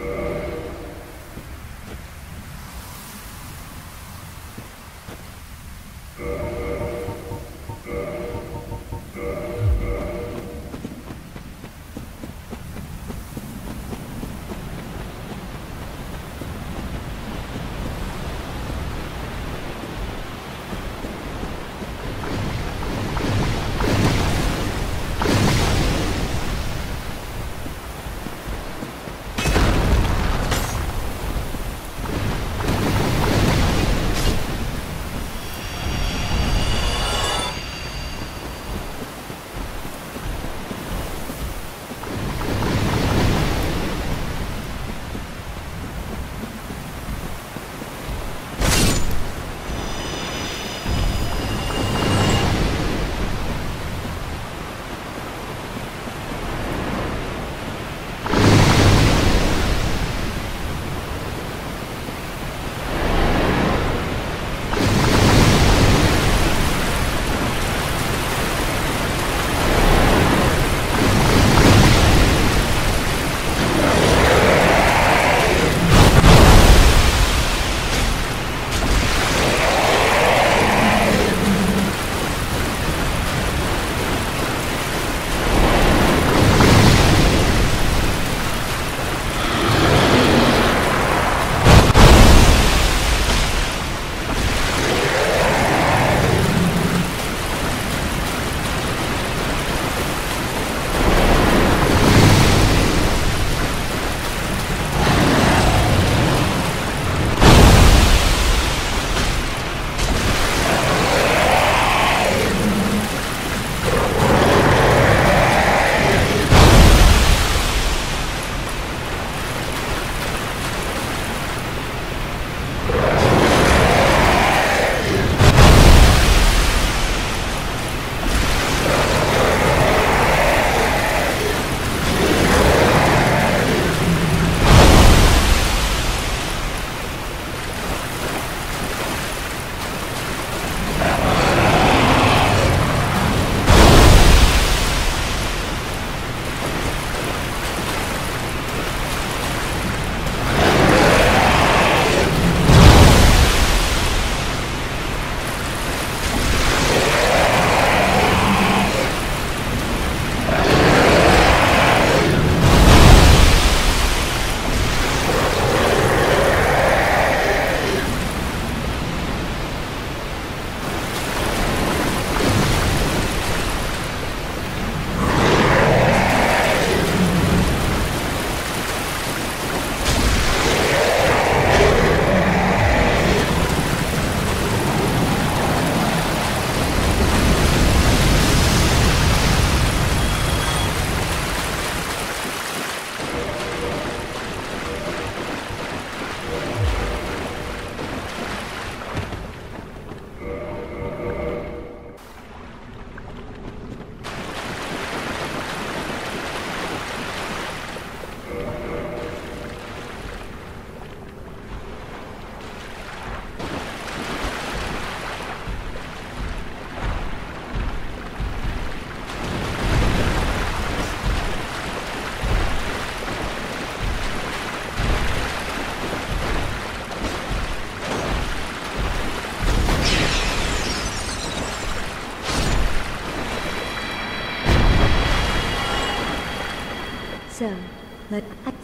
So, let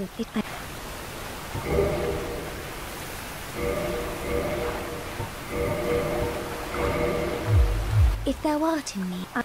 it. If thou art in me, I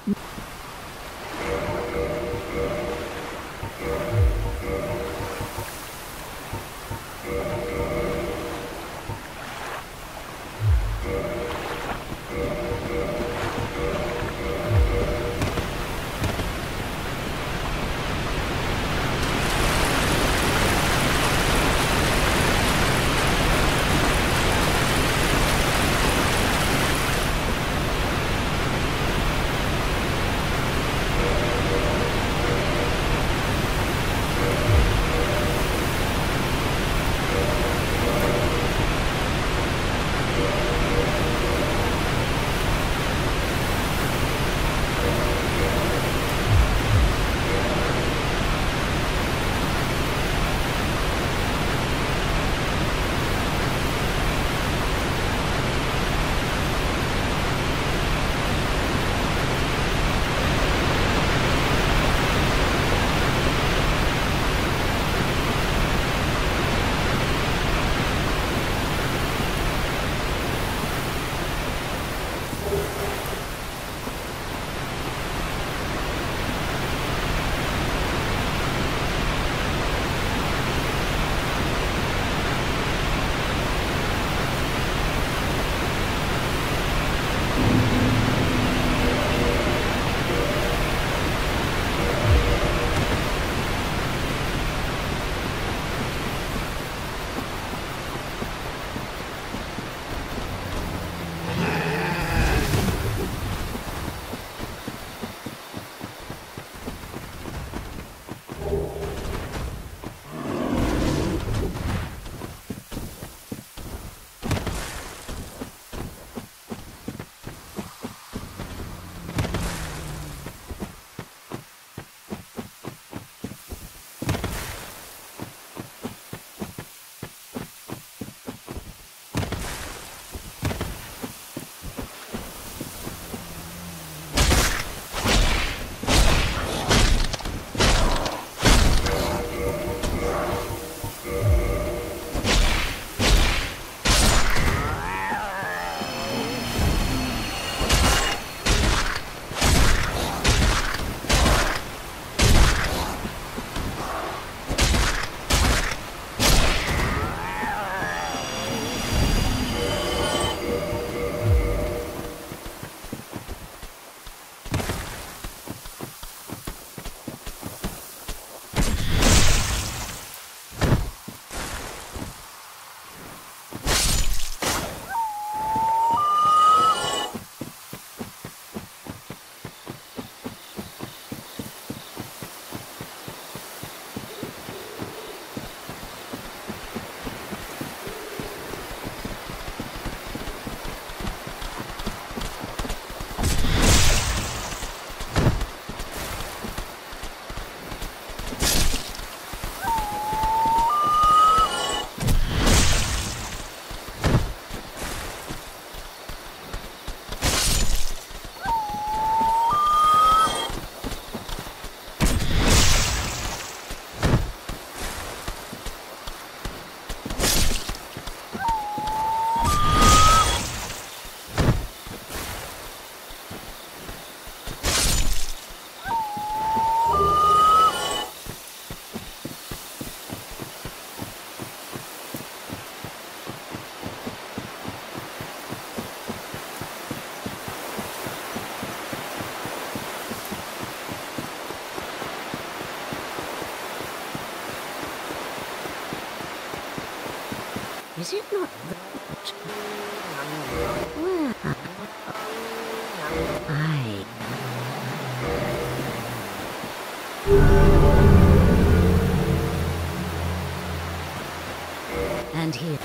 And here.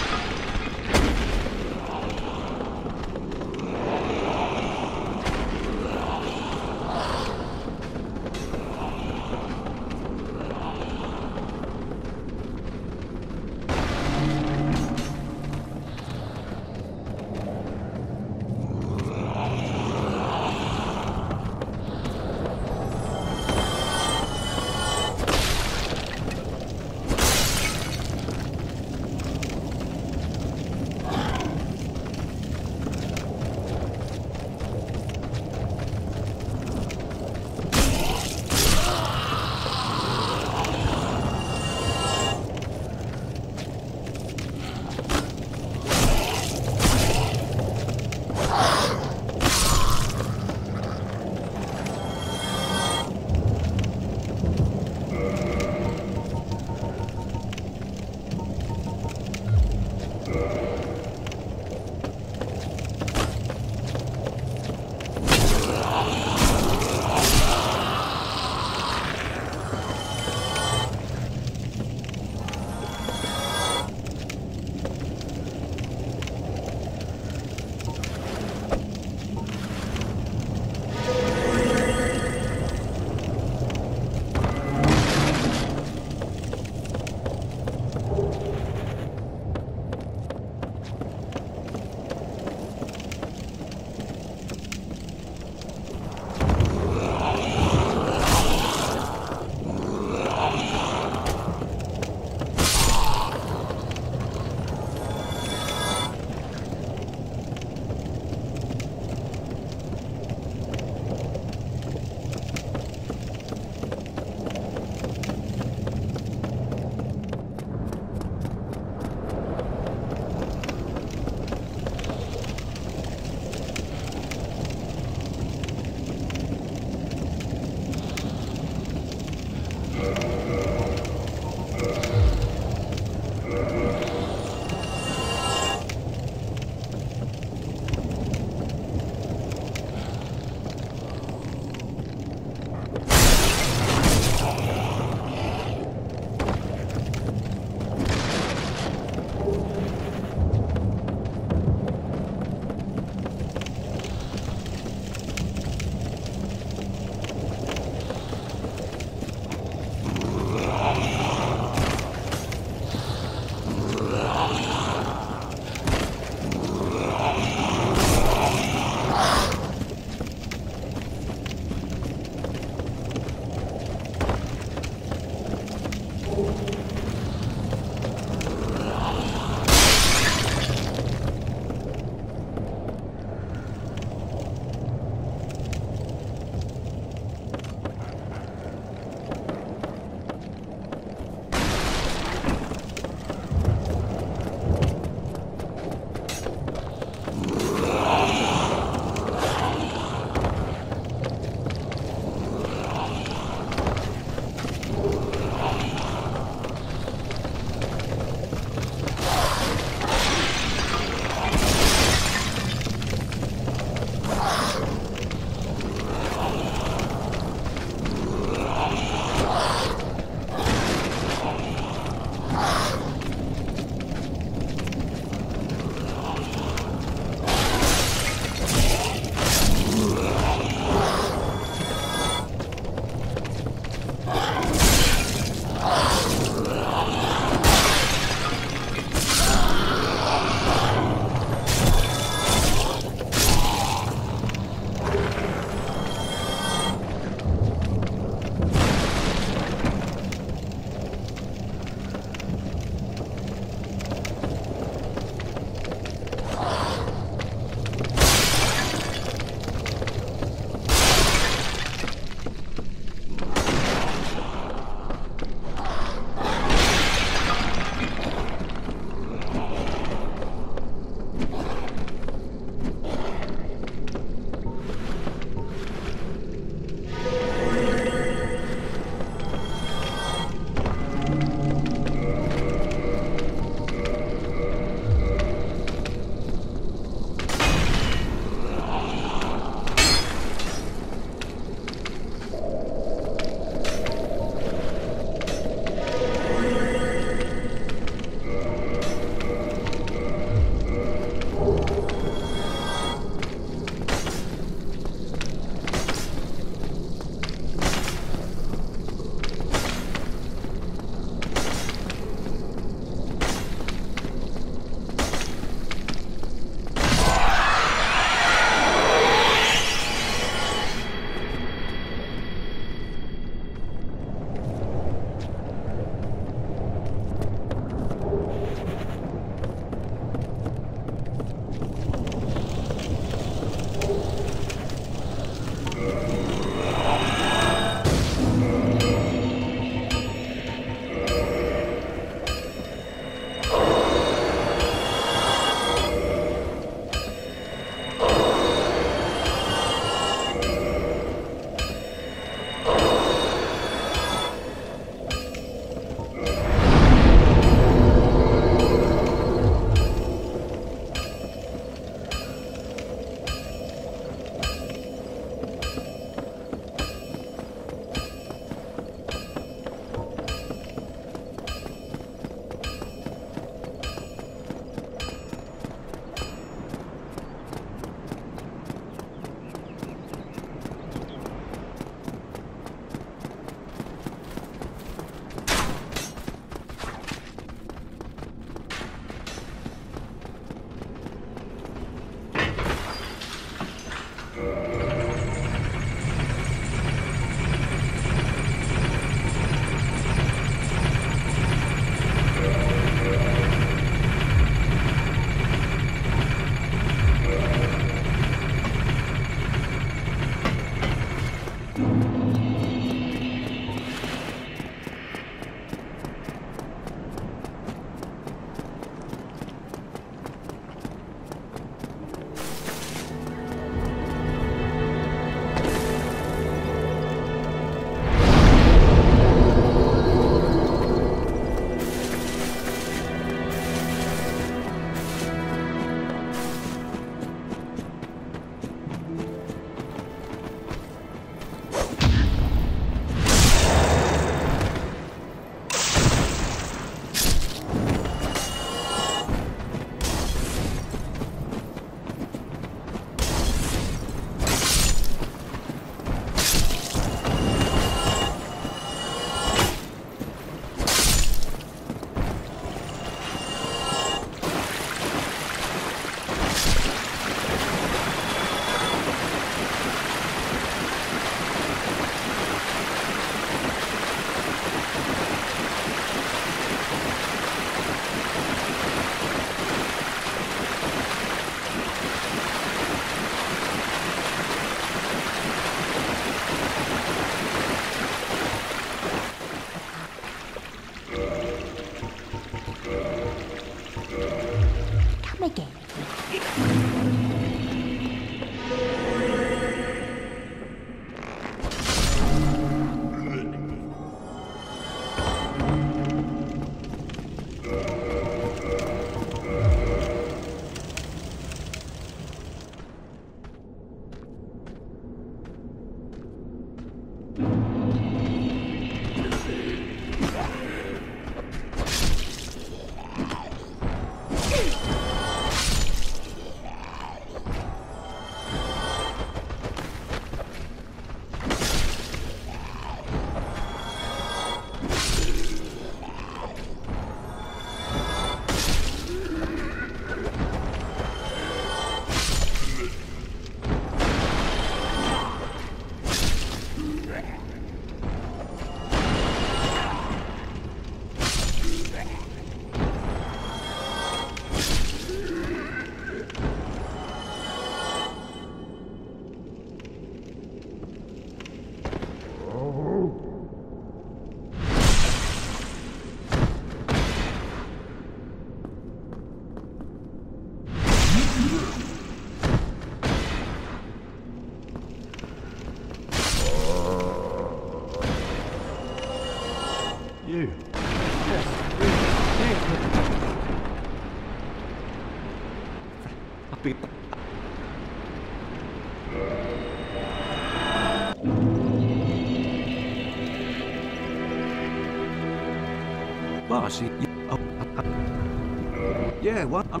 I see. Oh, uh, uh, yeah, what? A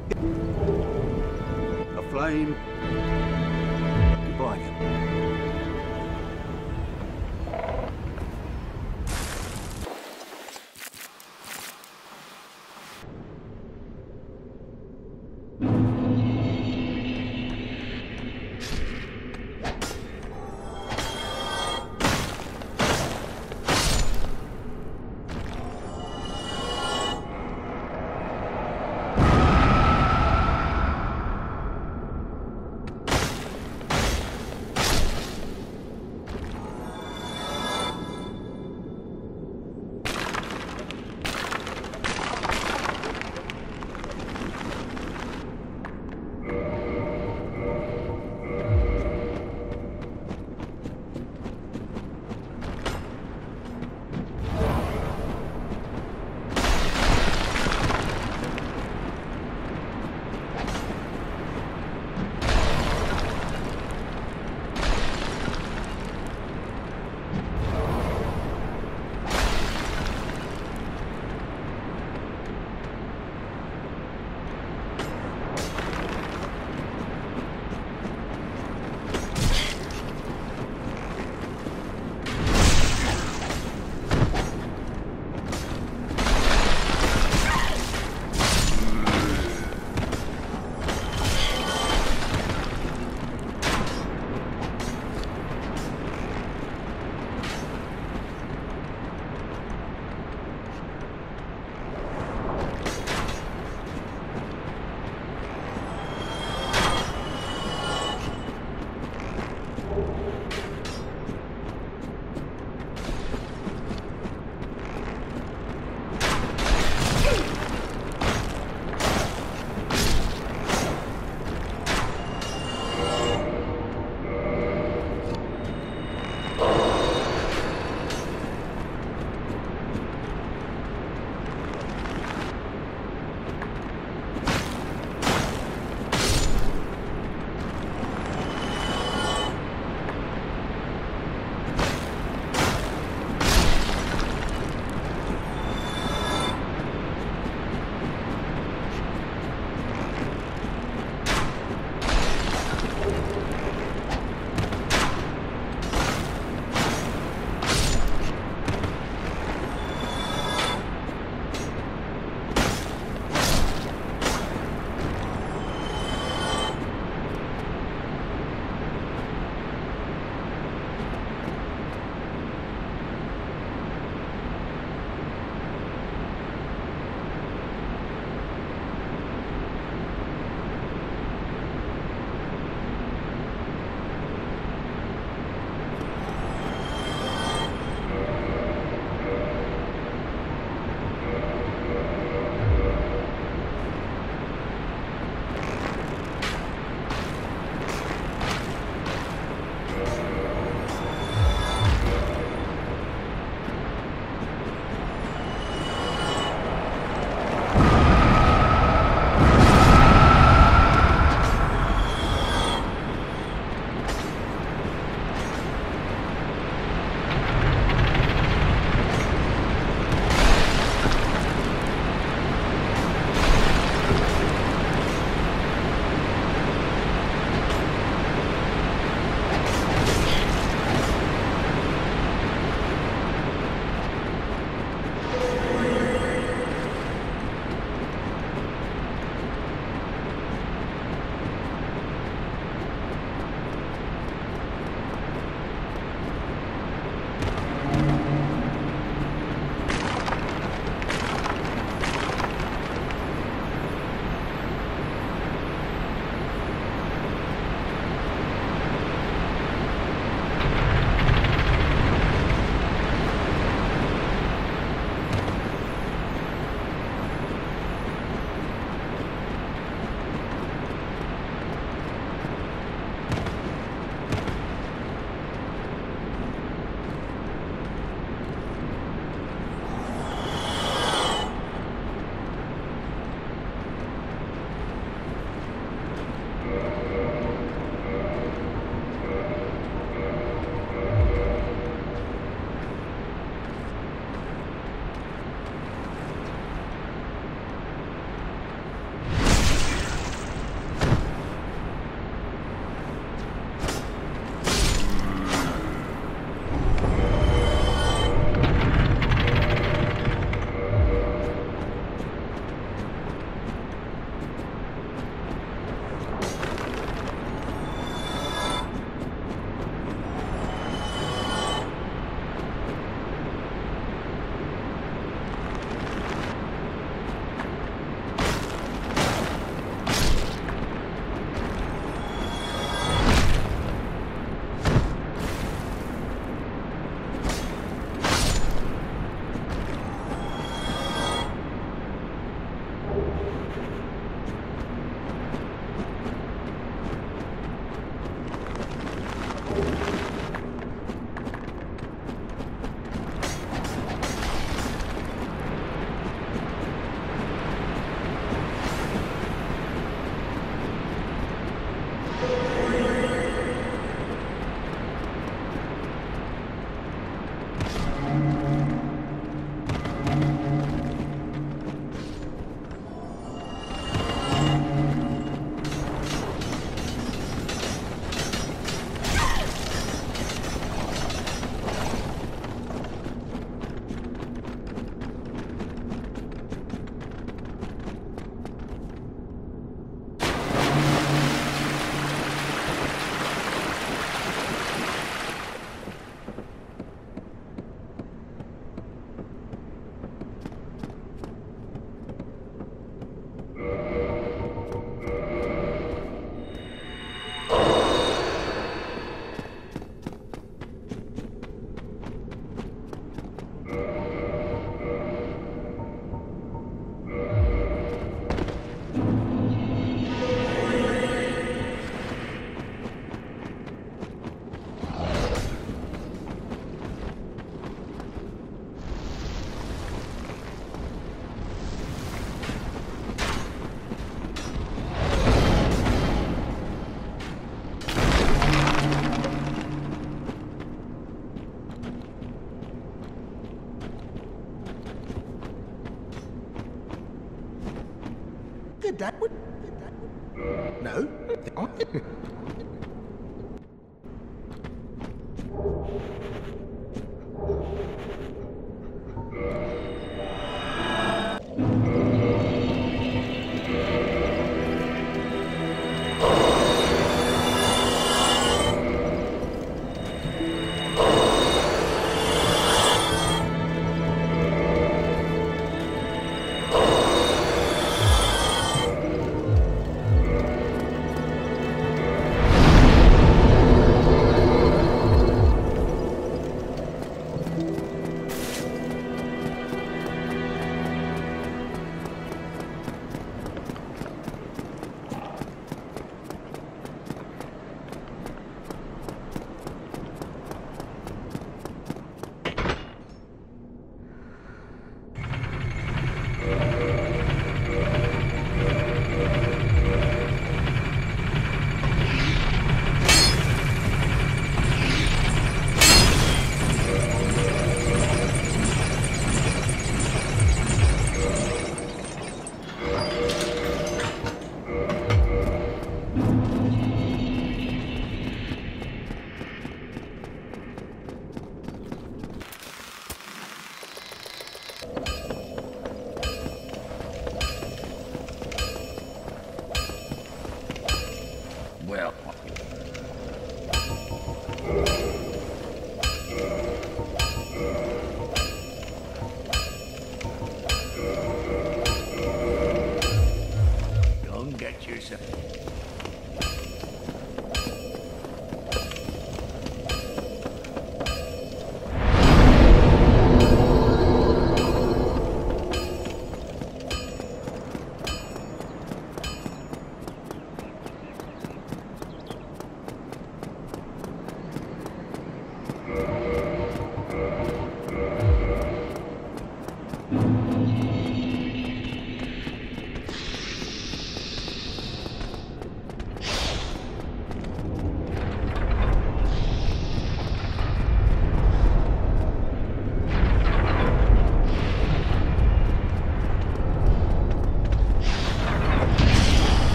flame.